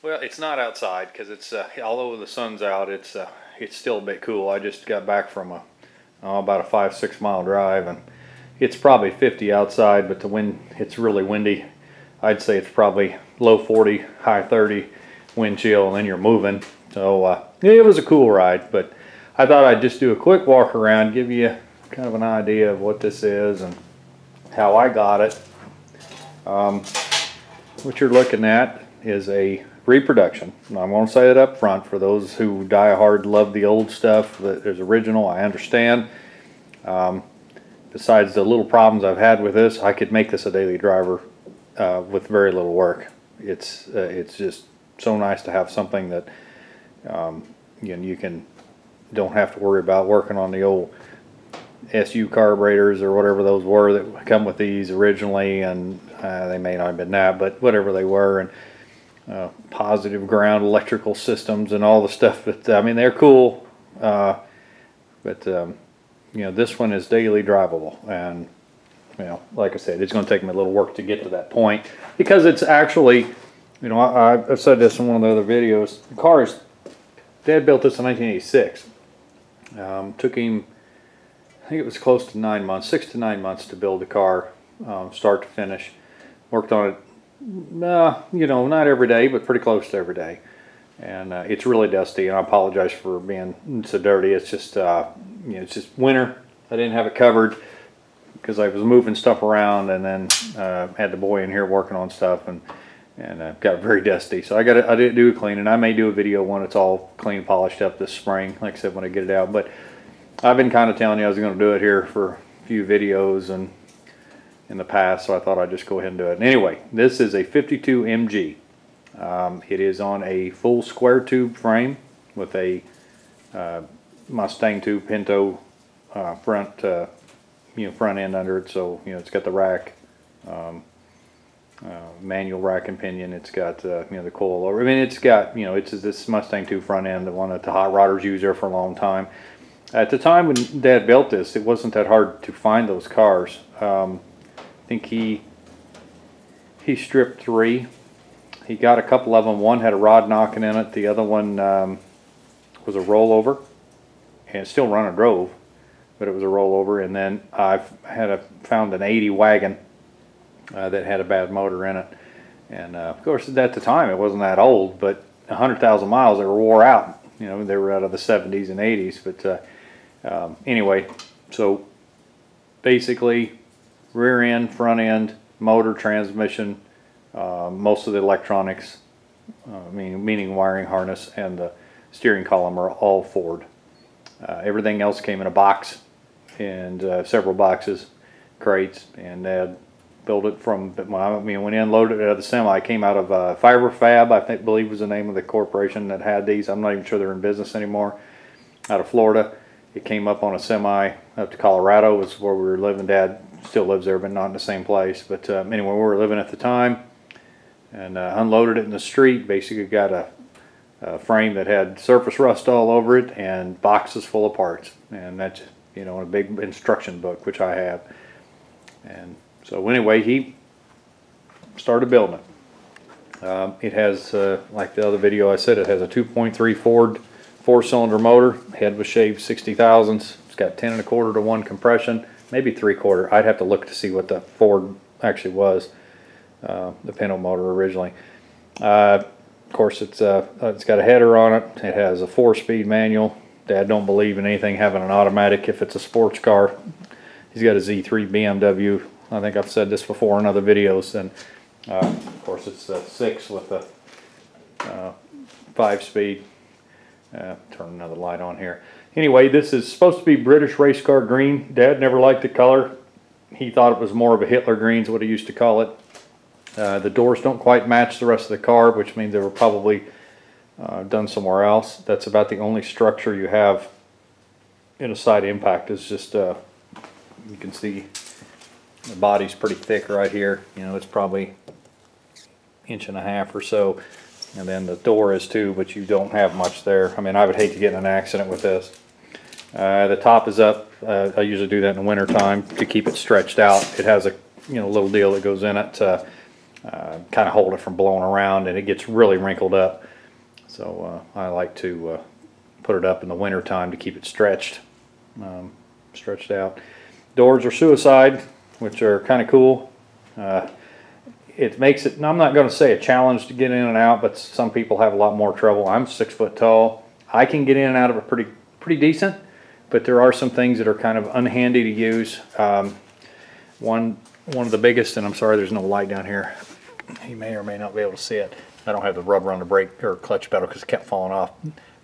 Well, it's not outside because it's uh, although the sun's out, it's uh, it's still a bit cool. I just got back from a oh, about a five six mile drive and it's probably 50 outside, but the wind it's really windy. I'd say it's probably low 40, high 30 wind chill, and then you're moving. So uh, it was a cool ride, but I thought I'd just do a quick walk around, give you kind of an idea of what this is and how I got it. Um, what you're looking at is a reproduction. I won't say it up front for those who die hard love the old stuff that is original. I understand. Um, besides the little problems I've had with this, I could make this a daily driver uh, with very little work. It's uh, it's just so nice to have something that um, you know you can don't have to worry about working on the old SU carburetors or whatever those were that come with these originally, and uh, they may not have been that, but whatever they were, and uh, positive ground electrical systems and all the stuff. That I mean, they're cool, uh, but um, you know, this one is daily drivable, and you know, like I said, it's going to take me a little work to get to that point because it's actually, you know, I, I've said this in one of the other videos. The car is, Dad built this in 1986. Um, took him, I think it was close to nine months, six to nine months to build the car, um, start to finish. Worked on it, uh, you know, not every day, but pretty close to every day. And uh, it's really dusty, and I apologize for being so dirty. It's just, uh, you know, it's just winter. I didn't have it covered because I was moving stuff around, and then uh, had the boy in here working on stuff, and and uh, got very dusty. So I got I didn't do a cleaning. I may do a video when it's all clean, polished up this spring, like I said when I get it out. But I've been kind of telling you I was going to do it here for a few videos and in the past, so I thought I'd just go ahead and do it. And anyway, this is a 52 MG. Um, it is on a full square tube frame with a uh, Mustang tube Pinto uh, front uh, you know front end under it. So you know it's got the rack, um, uh, manual rack and pinion. It's got uh, you know the coil. Over. I mean it's got you know it's this Mustang 2 front end, the one that the hot rodders use there for a long time. At the time when Dad built this, it wasn't that hard to find those cars. Um, think he he stripped three. He got a couple of them. One had a rod knocking in it. The other one um, was a rollover, and still run a drove, but it was a rollover. And then I had a found an 80 wagon uh, that had a bad motor in it. And uh, of course, at the time, it wasn't that old, but 100,000 miles, they were wore out. You know, they were out of the 70s and 80s. But uh, um, anyway, so basically, rear end, front end, motor, transmission, uh, most of the electronics, uh, meaning, meaning wiring harness and the steering column are all Ford. Uh, everything else came in a box and uh, several boxes, crates, and Dad built it from, I mean, when he unloaded it out of the semi, it came out of uh, Fiberfab, I think, believe was the name of the corporation that had these. I'm not even sure they're in business anymore, out of Florida. It came up on a semi up to Colorado, was where we were living. Dad still lives there, but not in the same place. But um, anyway, we were living at the time and uh, unloaded it in the street. Basically, got a, a, frame that had surface rust all over it and boxes full of parts, and that's you know a big instruction book which I have. And so anyway, he started building it. Um, it has, uh, like the other video I said, it has a 2.3 Ford four-cylinder motor. Head was shaved 60 thousandths. It's got 10 and a quarter to one compression, maybe three quarter. I'd have to look to see what the Ford actually was uh, the Pinto motor originally. Uh, of course, it's uh, it's got a header on it. It has a four-speed manual. Dad don't believe in anything having an automatic if it's a sports car. He's got a Z3 BMW. I think I've said this before in other videos. And uh, of course, it's the six with the uh, five-speed. Uh, turn another light on here. Anyway, this is supposed to be British race car green. Dad never liked the color. He thought it was more of a Hitler green is what he used to call it. Uh, the doors don't quite match the rest of the car, which means they were probably uh, done somewhere else. That's about the only structure you have in a side impact is just, uh, you can see the body's pretty thick right here. You know, it's probably inch and a half or so. And then the door is too, but you don't have much there. I mean, I would hate to get in an accident with this. Uh, the top is up. Uh, I usually do that in the winter time to keep it stretched out. It has a you know little deal that goes in it uh, kind of hold it from blowing around, and it gets really wrinkled up. So uh, I like to uh, put it up in the winter time to keep it stretched, um, stretched out. Doors are suicide, which are kind of cool. Uh, it makes it, I'm not going to say a challenge to get in and out, but some people have a lot more trouble. I'm six foot tall. I can get in and out of it pretty, pretty decent, but there are some things that are kind of unhandy to use. Um, one, one of the biggest, and I'm sorry there's no light down here. You may or may not be able to see it. I don't have the rubber on the brake or clutch pedal because it kept falling off,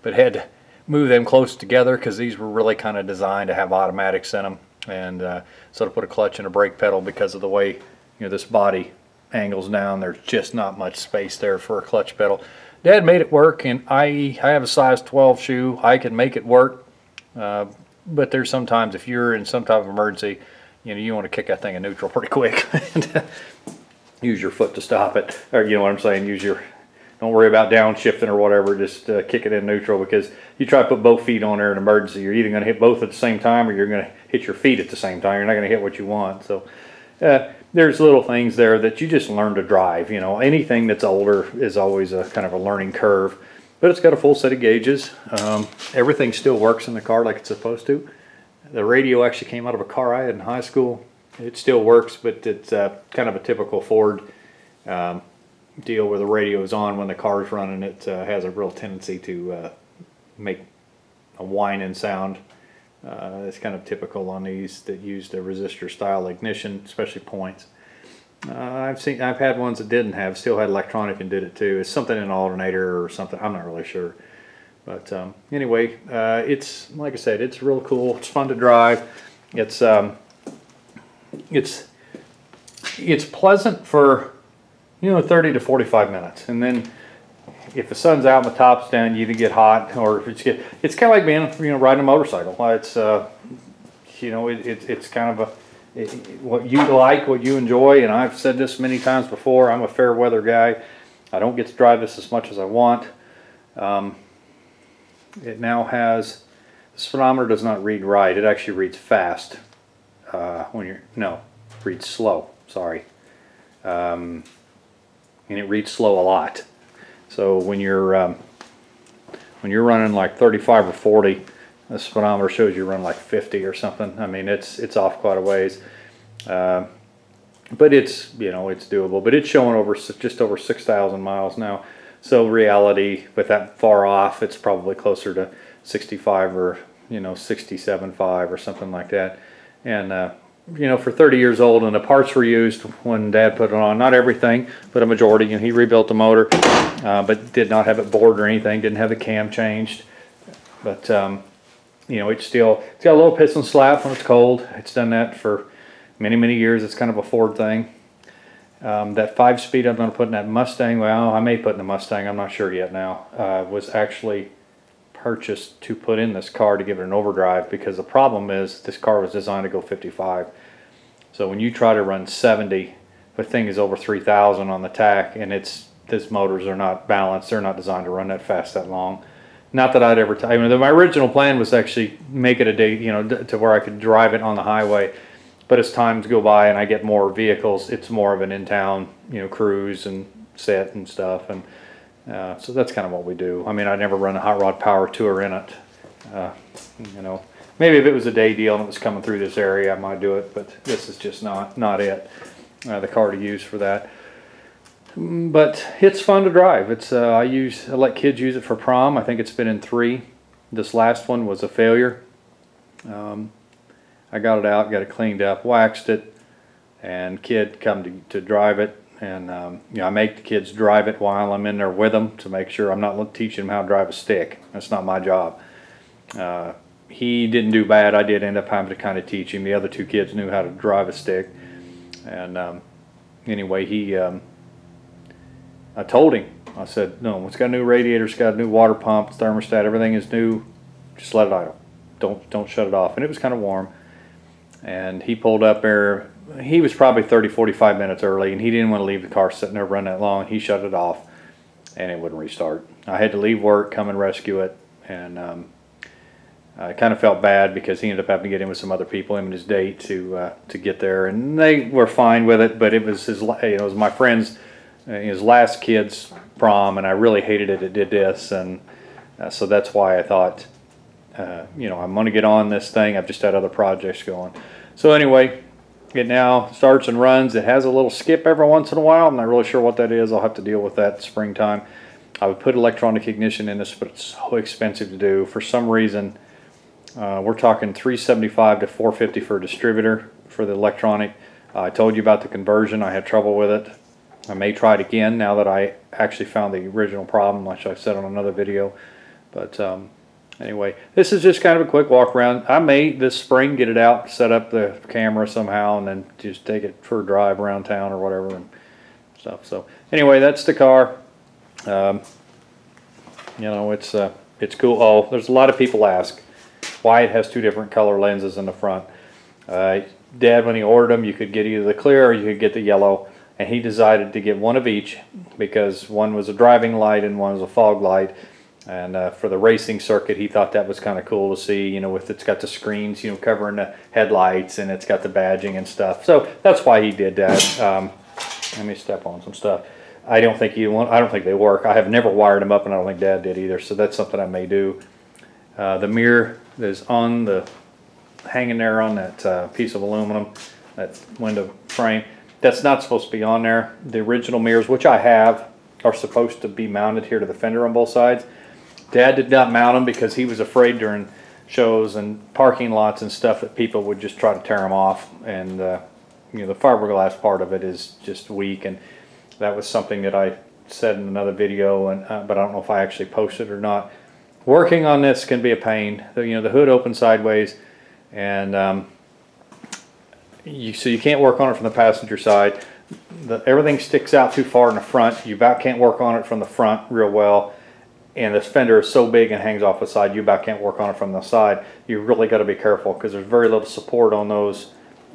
but had to move them close together because these were really kind of designed to have automatics in them. And uh, so to put a clutch and a brake pedal because of the way you know this body angles down. There's just not much space there for a clutch pedal. Dad made it work, and I, I have a size 12 shoe. I can make it work, uh, but there's sometimes if you're in some type of emergency, you know, you want to kick that thing in neutral pretty quick. use your foot to stop it, or you know what I'm saying. Use your don't worry about downshifting or whatever. Just uh, kick it in neutral because you try to put both feet on there in emergency. You're either going to hit both at the same time or you're going to hit your feet at the same time. You're not going to hit what you want. So uh, there's little things there that you just learn to drive. You know, anything that's older is always a kind of a learning curve. But it's got a full set of gauges. Um, everything still works in the car like it's supposed to. The radio actually came out of a car I had in high school. It still works, but it's uh, kind of a typical Ford um, deal where the radio is on when the car's running. It uh, has a real tendency to uh, make a whining sound uh, it's kind of typical on these that use the resistor style ignition, especially points. Uh, I've seen, I've had ones that didn't have, still had electronic and did it too. It's something in an alternator or something. I'm not really sure. But um, anyway, uh, it's like I said, it's real cool. It's fun to drive. It's um, it's it's pleasant for you know 30 to 45 minutes, and then if the sun's out and the top's down, you either get hot or if it's get, it's kind of like being, you know, riding a motorcycle. It's, uh, you know, it, it, it's kind of a, what you like, what you enjoy. And I've said this many times before, I'm a fair weather guy. I don't get to drive this as much as I want. Um, it now has, the speedometer does not read right. It actually reads fast uh, when you're, no, reads slow, sorry. Um, and it reads slow a lot. So when you're um, when you're running like 35 or 40, the speedometer shows you run like 50 or something. I mean, it's it's off quite a ways, uh, but it's you know it's doable. But it's showing over just over 6,000 miles now. So reality, with that far off, it's probably closer to 65 or you know 67.5 or something like that. And uh, you know, for 30 years old, and the parts were used when Dad put it on. Not everything, but a majority. And he rebuilt the motor, uh, but did not have it bored or anything. Didn't have the cam changed. But um, you know, it's still it's got a little piston slap when it's cold. It's done that for many many years. It's kind of a Ford thing. Um, that five speed I'm going to put in that Mustang. Well, I may put in the Mustang. I'm not sure yet. Now uh, was actually purchased to put in this car to give it an overdrive because the problem is this car was designed to go 55. So when you try to run 70, the thing is over 3,000 on the tach and it's these motors are not balanced. They're not designed to run that fast that long. Not that I'd ever. I mean, my original plan was actually make it a day, you know, to where I could drive it on the highway. But as times go by and I get more vehicles, it's more of an in-town, you know, cruise and set and stuff. And uh, so that's kind of what we do. I mean, I never run a hot rod power tour in it. Uh, you know, maybe if it was a day deal and it was coming through this area, I might do it, but this is just not not it. Uh, the car to use for that. But it's fun to drive. It's uh, I use I let kids use it for prom. I think it's been in three. This last one was a failure. Um, I got it out, got it cleaned up, waxed it, and kid come to, to drive it and um, you know I make the kids drive it while I'm in there with them to make sure I'm not teaching them how to drive a stick. That's not my job. Uh, he didn't do bad. I did end up having to kind of teach him. The other two kids knew how to drive a stick, and um, anyway, he. I told him. I said, "No, it's got a new radiator, it's got a new water pump, thermostat, everything is new. Just let it idle. Don't don't shut it off." And it was kind of warm, and he pulled up there he was probably 30, 45 minutes early, and he didn't want to leave the car sitting there running that long. He shut it off, and it wouldn't restart. I had to leave work, come and rescue it, and um, I kind of felt bad because he ended up having to get in with some other people, him and his date, to uh, to get there, and they were fine with it. But it was his, you know, it was my friend's his last kid's prom, and I really hated it. It did this, and uh, so that's why I thought, uh, you know, I'm going to get on this thing. I've just had other projects going. So anyway, it now starts and runs. It has a little skip every once in a while. I'm not really sure what that is. I'll have to deal with that springtime. I would put electronic ignition in this, but it's so expensive to do. For some reason, uh, we're talking 375 to 450 for a distributor for the electronic. Uh, I told you about the conversion. I had trouble with it. I may try it again now that I actually found the original problem, like I said on another video. But um, anyway, this is just kind of a quick walk around. I may this spring get it out, set up the camera somehow, and then just take it for a drive around town or whatever and stuff. So anyway, that's the car. Um, you know, it's uh, it's cool. Oh, there's a lot of people ask why it has two different color lenses in the front. Uh, Dad, when he ordered them, you could get either the clear or you could get the yellow, and he decided to get one of each because one was a driving light and one was a fog light. And uh, for the racing circuit, he thought that was kind of cool to see, you know, with it's got the screens, you know, covering the headlights and it's got the badging and stuff. So that's why he did that. Um, let me step on some stuff. I don't think you want. I don't think they work. I have never wired them up, and I don't think Dad did either. So that's something I may do. Uh, the mirror is on the hanging there on that uh, piece of aluminum, that window frame. That's not supposed to be on there. The original mirrors, which I have, are supposed to be mounted here to the fender on both sides. Dad did not mount them because he was afraid during shows and parking lots and stuff that people would just try to tear them off. And uh, you know, the fiberglass part of it is just weak, and that was something that I said in another video, and uh, but I don't know if I actually posted it or not. Working on this can be a pain. The, you know, the hood opens sideways, and um, you, so you can't work on it from the passenger side. The, everything sticks out too far in the front. You about can't work on it from the front real well. And this fender is so big and hangs off the side, you about can't work on it from the side. You really got to be careful because there's very little support on those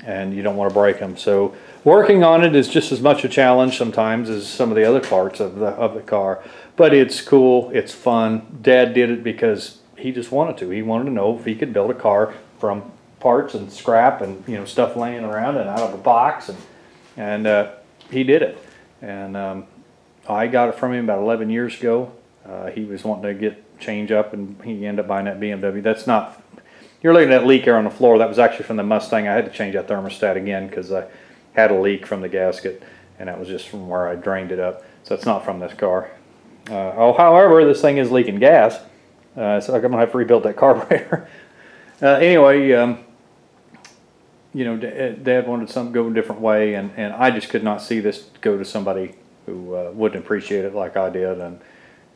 and you don't want to break them. So working on it is just as much a challenge sometimes as some of the other parts of the of the car. But it's cool, it's fun. Dad did it because he just wanted to. He wanted to know if he could build a car from parts and scrap and you know stuff laying around and out of a box and and uh, he did it. And um, I got it from him about 11 years ago. Uh, he was wanting to get change up and he ended up buying that BMW. That's not you're looking at that leak here on the floor. That was actually from the Mustang. I had to change that thermostat again because I had a leak from the gasket, and that was just from where I drained it up. So it's not from this car. Uh, oh, however, this thing is leaking gas, uh, so I'm gonna have to rebuild that carburetor. uh, anyway, um, you know, Dad wanted something go a different way, and, and I just could not see this go to somebody who uh, wouldn't appreciate it like I did, and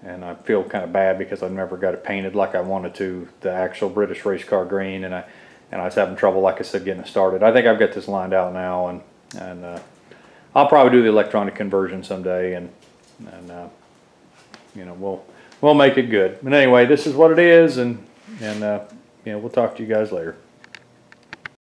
and I feel kind of bad because I never got it painted like I wanted to, the actual British race car green, and I and I was having trouble, like I said, getting it started. I think I've got this lined out now, and and uh, I'll probably do the electronic conversion someday, and and uh, you know we'll we'll make it good. But anyway, this is what it is, and and uh, you know we'll talk to you guys later.